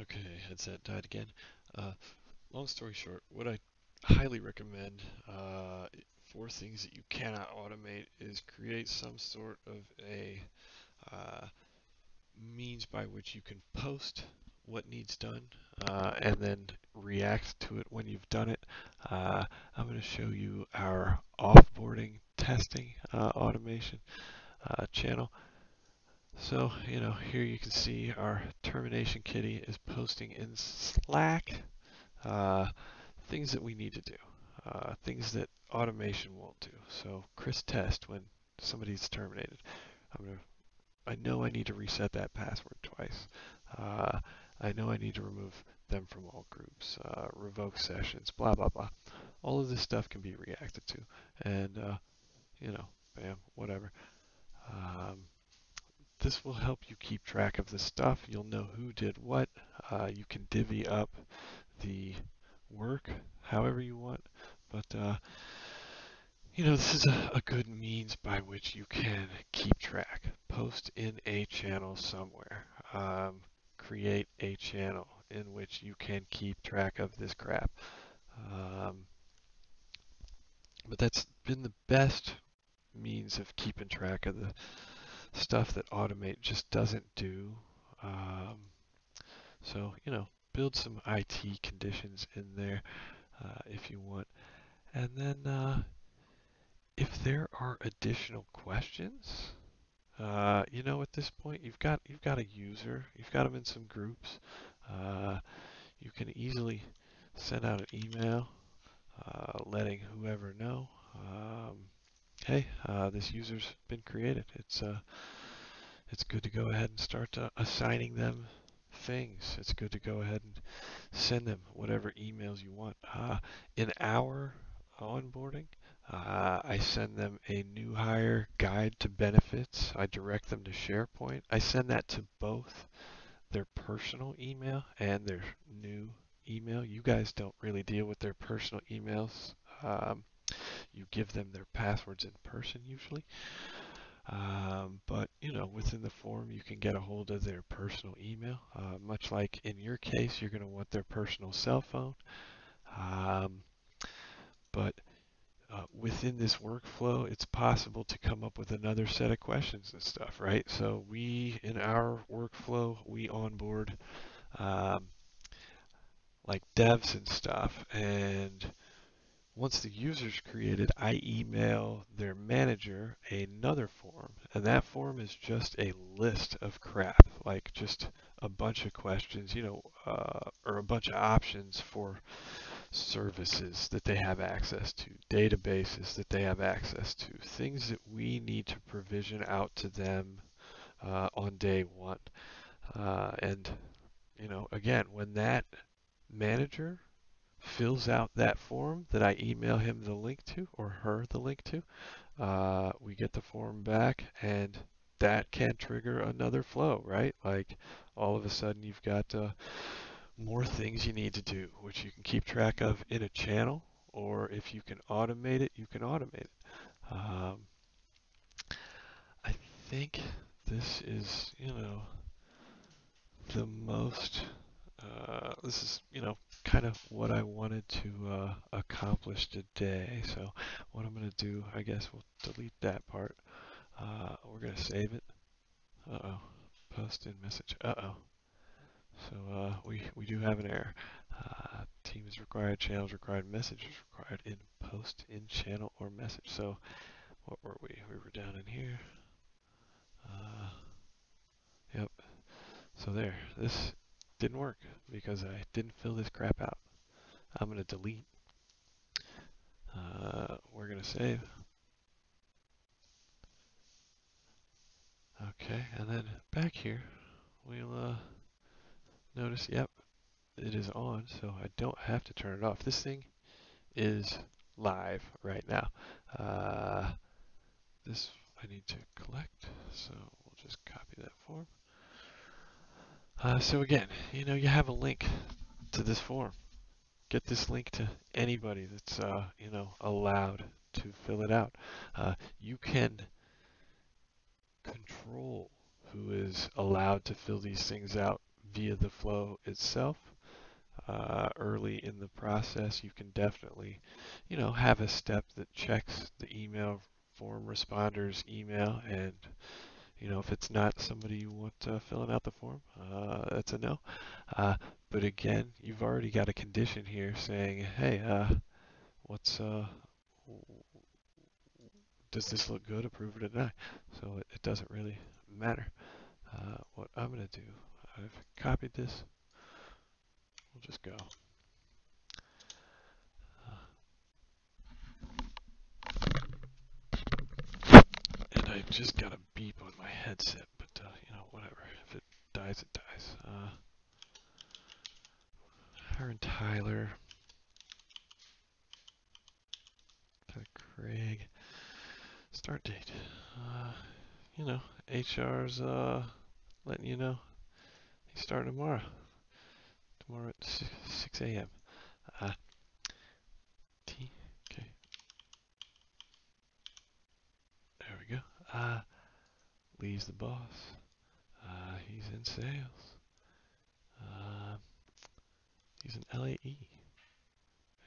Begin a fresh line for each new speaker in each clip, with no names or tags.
Okay, headset died again. Uh, long story short, what I highly recommend uh, for things that you cannot automate is create some sort of a uh, means by which you can post what needs done uh, and then react to it when you've done it. Uh, I'm going to show you our offboarding testing uh, automation channel. So, you know, here you can see our termination kitty is posting in Slack uh, things that we need to do, uh, things that automation won't do. So Chris test when somebody's terminated. I'm gonna, I know I need to reset that password twice. Uh, I know I need to remove them from all groups, uh, revoke sessions, blah, blah, blah. All of this stuff can be reacted to. And, uh, you know, bam, whatever. Um, this will help you keep track of the stuff. You'll know who did what. Uh, you can divvy up the work however you want, but uh, you know, this is a, a, good means by which you can keep track. Post in a channel somewhere. Um, create a channel in which you can keep track of this crap. Um, but that's been the best means of keeping track of the stuff that Automate just doesn't do. Um, so, you know, build some IT conditions in there uh, if you want. And then uh, if there are additional questions, uh, you know, at this point, you've got you've got a user, you've got them in some groups. Uh, you can easily send out an email uh, letting whoever know. Um, hey, uh, this user's been created. It's uh, it's good to go ahead and start uh, assigning them things. It's good to go ahead and send them whatever emails you want. Uh, in our onboarding, uh, I send them a new hire guide to benefits. I direct them to SharePoint. I send that to both their personal email and their new email. You guys don't really deal with their personal emails. Um, you give them their passwords in person usually. Um, but you know, within the form, you can get a hold of their personal email. Uh, much like in your case, you're going to want their personal cell phone. Um, but uh, within this workflow, it's possible to come up with another set of questions and stuff, right? So we, in our workflow, we onboard um, like devs and stuff, and once the user's created, I email their manager another form, and that form is just a list of crap, like just a bunch of questions, you know, uh, or a bunch of options for services that they have access to, databases that they have access to, things that we need to provision out to them uh, on day one. Uh, and, you know, again, when that manager fills out that form that I email him the link to or her the link to. Uh, we get the form back and that can trigger another flow, right? Like all of a sudden you've got uh, more things you need to do, which you can keep track of in a channel, or if you can automate it, you can automate it. Um, I think this is, you know, the most, uh, this is, you know, kind of what I wanted to uh, accomplish today. So what I'm going to do, I guess we'll delete that part. Uh, we're going to save it. Uh-oh. Post in message. Uh-oh. So uh, we, we do have an error. Uh, team is required, channel is required, message is required in post, in channel, or message. So what were we? We were down in here. Uh, yep. So there. This didn't work because I didn't fill this crap out. I'm going to delete. Uh, we're going to save. Okay, and then back here, we'll uh, notice, yep, it is on, so I don't have to turn it off. This thing is live right now. Uh, this I need to collect, so we'll just copy that form. Uh, so again, you know, you have a link to this form. Get this link to anybody that's, uh, you know, allowed to fill it out. Uh, you can control who is allowed to fill these things out via the flow itself. Uh, early in the process, you can definitely, you know, have a step that checks the email form responder's email and you know, if it's not somebody you want uh, filling out the form, uh, that's a no. Uh, but again, you've already got a condition here saying, hey, uh, what's, uh, does this look good, approve it or deny? So it, it doesn't really matter. Uh, what I'm going to do, I've copied this. We'll just go. And I just got a beep on my headset, but uh, you know, whatever. If it dies, it dies. Uh, Tyler. Tyler Craig. Start date. Uh, you know, HR's uh, letting you know he's starting tomorrow. Tomorrow at 6, 6 a.m. Uh, T. Okay. There we go. Uh, leaves the boss. Uh, he's in sales. Uh, he's in LAE.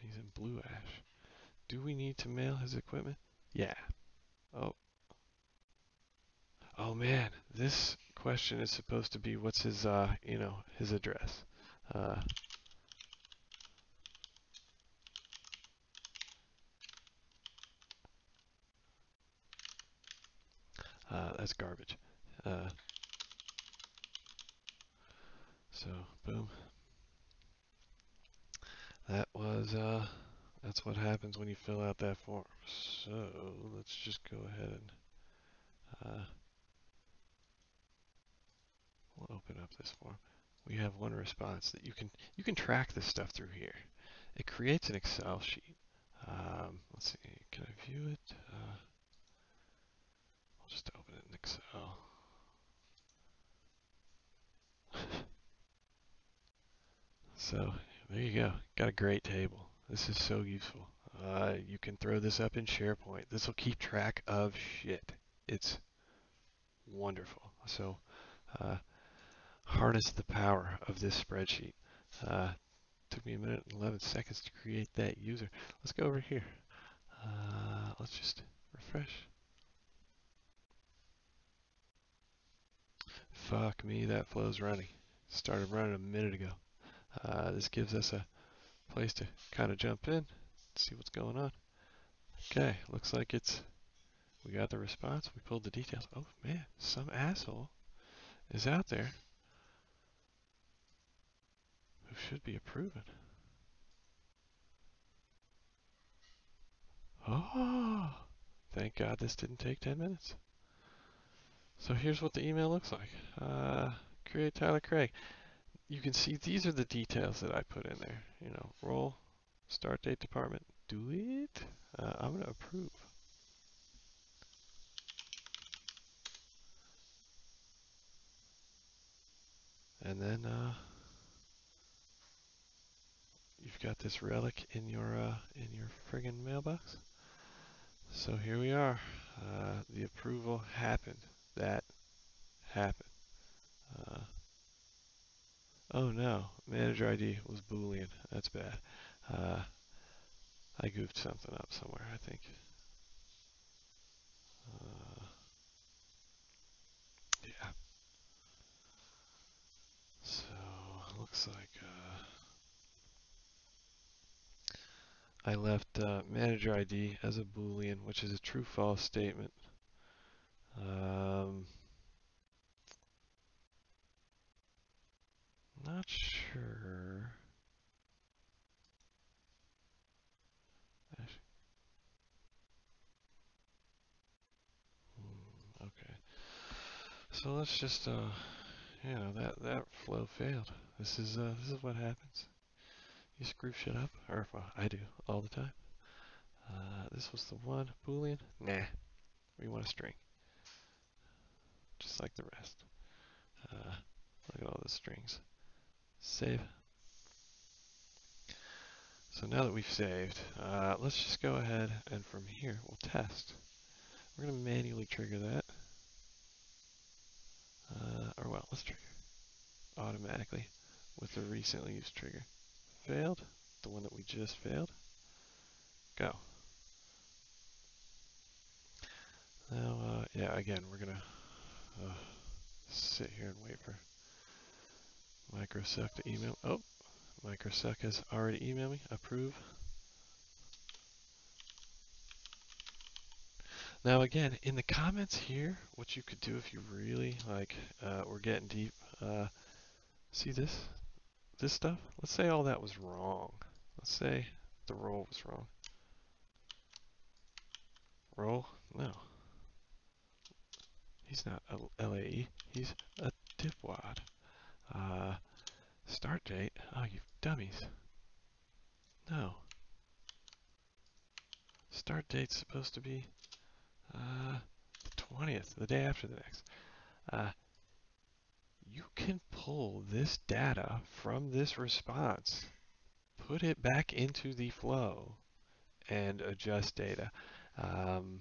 He's in Blue Ash. Do we need to mail his equipment? Yeah. Oh. Oh man, this question is supposed to be what's his, uh, you know, his address. Uh, uh, that's garbage. Uh, so, boom. That was, uh, that's what happens when you fill out that form. So, let's just go ahead and, uh, we'll open up this form. We have one response that you can, you can track this stuff through here. It creates an Excel sheet. Um, let's see, can I view it? Uh, I'll just open it in Excel. So there you go. Got a great table. This is so useful. Uh, you can throw this up in SharePoint. This will keep track of shit. It's wonderful. So uh, harness the power of this spreadsheet. Uh, took me a minute and 11 seconds to create that user. Let's go over here. Uh, let's just refresh. Fuck me, that flow's running. Started running a minute ago. Uh, this gives us a place to kind of jump in, see what's going on. Okay, looks like it's, we got the response, we pulled the details. Oh man, some asshole is out there who should be approving. Oh, thank God this didn't take 10 minutes. So here's what the email looks like. Uh, create Tyler Craig you can see these are the details that I put in there. You know, role, start date department, do it. Uh, I'm going to approve. And then uh, you've got this relic in your uh, in your friggin' mailbox. So here we are. Uh, the approval happened. That happened. Uh, Oh no, manager ID was boolean. That's bad. Uh, I goofed something up somewhere, I think. Uh, yeah. So, looks like uh, I left uh, manager ID as a boolean, which is a true-false statement. Not sure. Hmm, okay. So let's just, uh, you know, that that flow failed. This is uh, this is what happens. You screw shit up, or well, I do all the time. Uh, this was the one boolean. Nah, we want a string, just like the rest. Uh, look at all the strings. Save. So now that we've saved, uh, let's just go ahead and from here we'll test. We're going to manually trigger that. Uh, or well, let's trigger. automatically with the recently used trigger. Failed, the one that we just failed. Go. Now, uh, yeah, again, we're gonna uh, sit here and wait for MicroSuck to email. Oh, MicroSuck has already emailed me. Approve. Now again, in the comments here, what you could do if you really like, uh, we're getting deep. Uh, see this, this stuff? Let's say all that was wrong. Let's say the roll was wrong. Roll? No. He's not a LAE. He's a dipwad. Uh, start date? Oh, you dummies. No. Start date's supposed to be uh, the 20th, the day after the next. Uh, you can pull this data from this response, put it back into the flow, and adjust data. Um,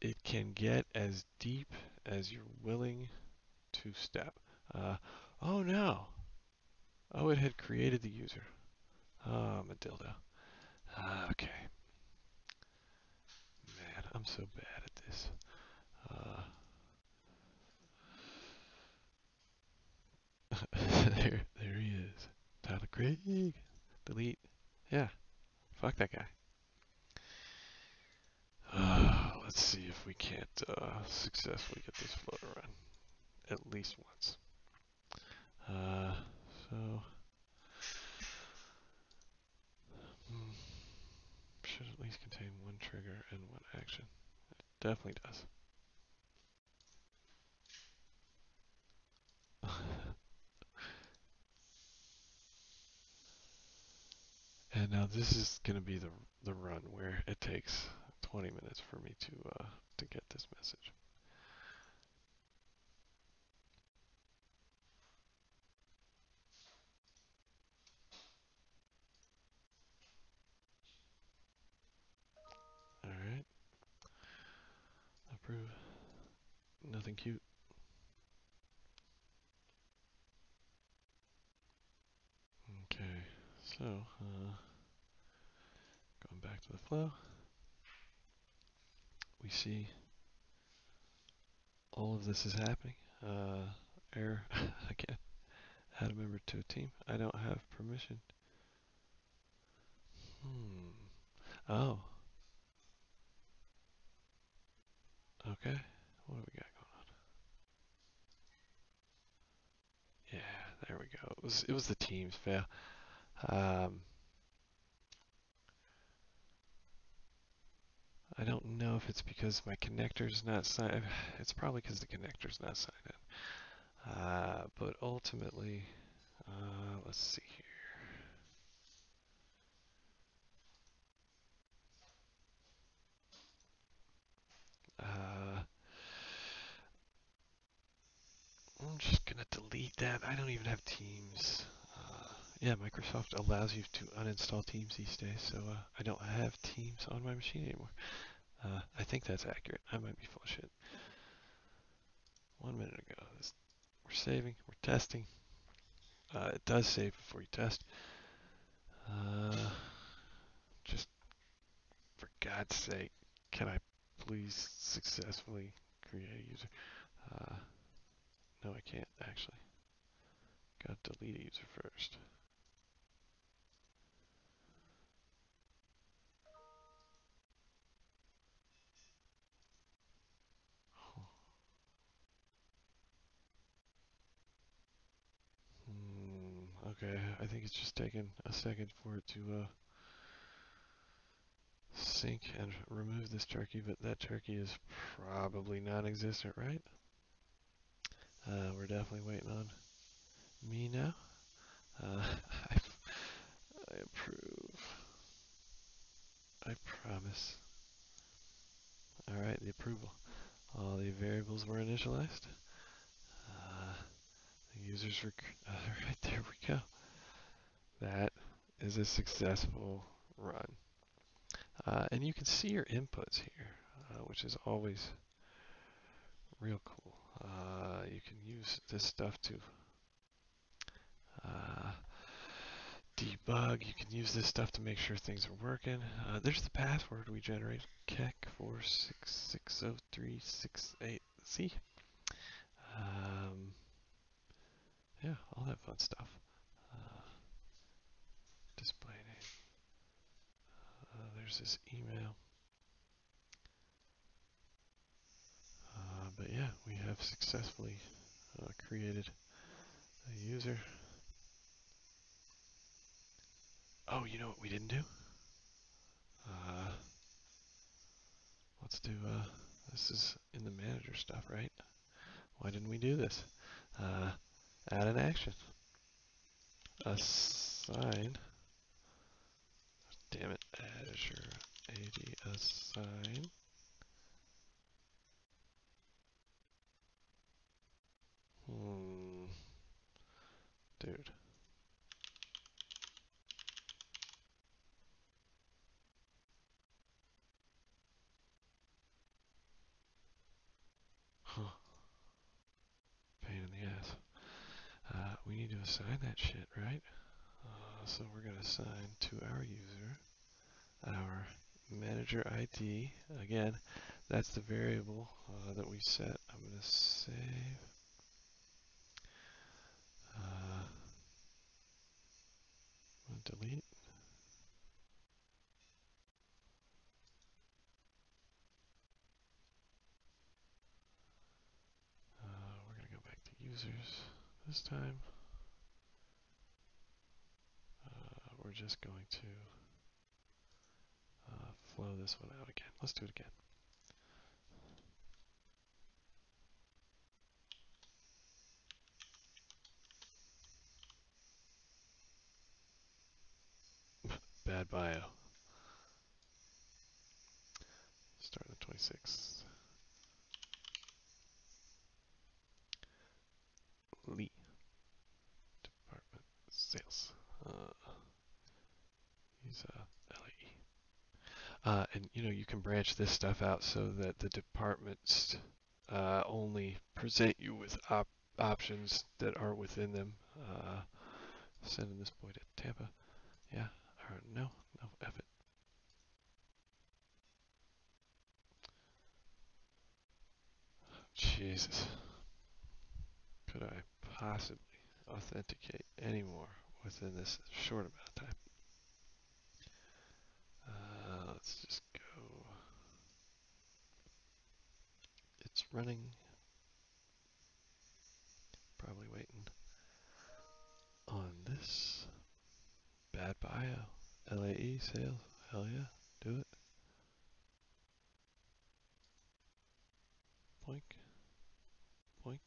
it can get as deep as you're willing to step. Uh, oh no! Oh, it had created the user. Oh, I'm a dildo. Uh, okay. Man, I'm so bad at this. Uh, there, there he is. Tyler Craig. Delete. Yeah. Fuck that guy. Let's see if we can't uh, successfully get this flow to run at least once. Uh, so hmm, should at least contain one trigger and one action. It definitely does. and now this is going to be the the run where it takes 20 minutes for me to uh, to get this message. Approve. Nothing cute. Okay, so uh, going back to the flow, we see all of this is happening. Uh, error again. Add a member to a team. I don't have permission. Hmm. Oh. Okay. What do we got going on? Yeah, there we go. It was it was the team's fail. Um, I don't know if it's because my connector's not signed. It's probably because the connector's not signed in. Uh, but ultimately, uh, let's see here. Uh, I'm just gonna delete that. I don't even have Teams. Uh, yeah, Microsoft allows you to uninstall Teams these days, so uh, I don't have Teams on my machine anymore. Uh, I think that's accurate. I might be full of shit. One minute ago. This, we're saving. We're testing. Uh, it does save before you test. Uh, just for God's sake, can I please successfully create a user? No, I can't actually. Got to delete user first. Hmm, okay, I think it's just taking a second for it to uh, sync and remove this turkey, but that turkey is probably non-existent, right? Uh, we're definitely waiting on me now. Uh, I, I approve. I promise. Alright, the approval. All the variables were initialized. Uh, the users were, alright, there we go. That is a successful run. Uh, and you can see your inputs here, uh, which is always real cool you can use this stuff to uh, debug. You can use this stuff to make sure things are working. Uh, there's the password we generated, kek four six six zero three six eight See? Um, yeah, all that fun stuff. Uh, display name. Uh, there's this email. But yeah, we have successfully uh, created a user. Oh, you know what we didn't do? Uh, let's do, uh, this is in the manager stuff, right? Why didn't we do this? Uh, add an action. Assign. Damn it, Azure AD assign. Hmm. Dude. Huh. Pain in the ass. Uh, we need to assign that shit, right? Uh, so we're going to assign to our user our manager ID. Again, that's the variable uh, that we set. I'm going to save. Delete. Uh, we're going to go back to users this time. Uh, we're just going to uh, flow this one out again. Let's do it again. Bad bio. Start on the 26th. Lee. Department Sales. Uh, he's uh, LAE. Uh, and you know you can branch this stuff out so that the departments uh, only present you with op options that are within them. Uh, sending this boy to Tampa. Yeah. No, no, F it. Jesus. Could I possibly authenticate any more within this short amount of time? Uh, let's just go. It's running. Probably waiting on this. LAE sales. Hell yeah. Do it. Boink. Boink.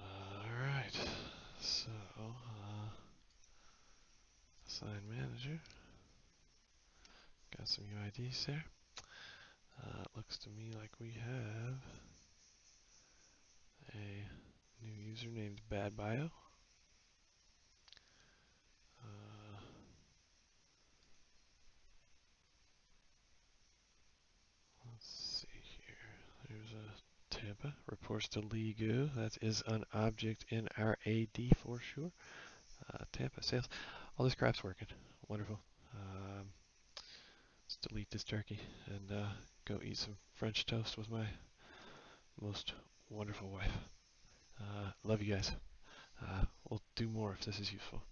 Alright. So, uh, assign manager. Got some UIDs there. Uh, looks to me like we have a new user named Bad Bio. Uh, let's see here. There's a Reports to Ligu. That is an object in our AD for sure. Uh, Tampa sales. All this crap's working. Wonderful. Um, let's delete this turkey and uh, go eat some French toast with my most wonderful wife. Uh, love you guys. Uh, we'll do more if this is useful.